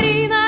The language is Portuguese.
Catarina.